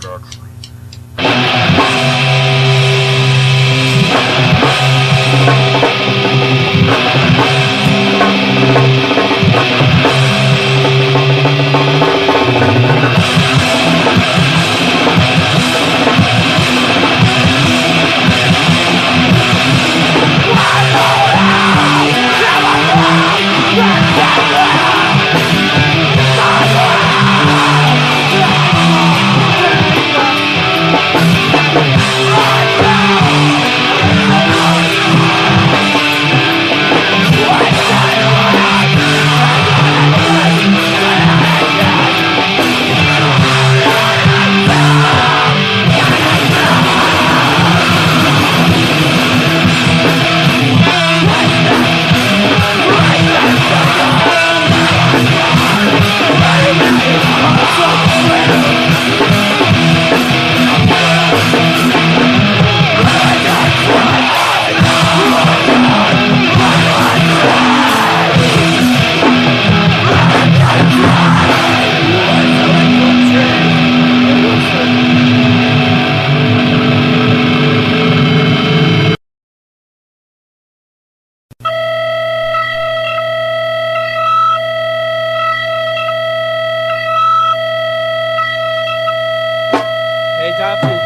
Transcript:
good, actually. job, too.